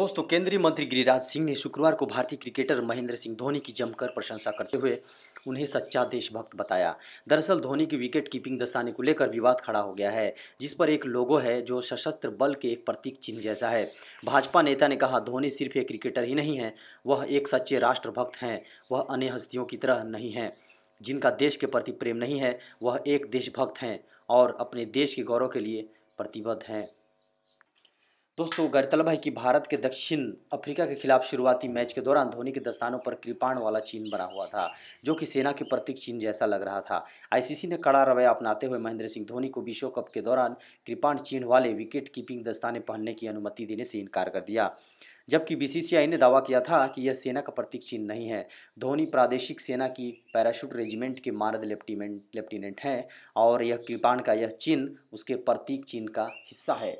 दोस्तों, केंद्रीय मंत्री गिरिराज सिंह ने शुक्रवार को भारतीय क्रिकेटर महेंद्र सिंह धोनी की जमकर प्रशंसा करते हुए उन्हें सच्चा देशभक्त बताया। दरअसल, धोनी की विकेट कीपिंग दस्ताने को लेकर विवाद खड़ा हो गया है, जिस पर एक लोगो है जो सशस्त्र बल के एक प्रतीक चिन्ह जैसा है। भाजपा नेता ने कहा, धोनी सिर्फ़ एक क्रिकेटर ही नहीं है, वह एक सच्चे राष्ट्रभक्त हैं, वह अन्य हस्तियों की तरह नहीं हैं। जिनका देश के प्रति प्रेम नहीं है, वह एक देशभक्त हैं और अपने देश के गौरव के लिए प्रतिबद्ध हैं। दोस्तों, गौरतलब है कि भारत के दक्षिण अफ्रीका के खिलाफ शुरुआती मैच के दौरान धोनी के दस्तानों पर कृपाण वाला चिन्ह बना हुआ था, जो कि सेना के प्रतीक चिन्ह जैसा लग रहा था। आईसीसी ने कड़ा रवैया अपनाते हुए महेंद्र सिंह धोनी को विश्व कप के दौरान कृपाण चिन्ह वाले विकेट कीपिंग दस्ताने पहनने की अनुमति देने से इनकार कर दिया। जबकि बीसीसीआई ने दावा किया था कि यह सेना का प्रतीक चिन्ह नहीं है। धोनी प्रादेशिक सेना की पैराशूट रेजिमेंट के मानद लेफ्टिनेंट लेफ्टिनेंट हैं और यह कृपाण का यह चिन्ह उसके प्रतीक चिन्ह का हिस्सा है।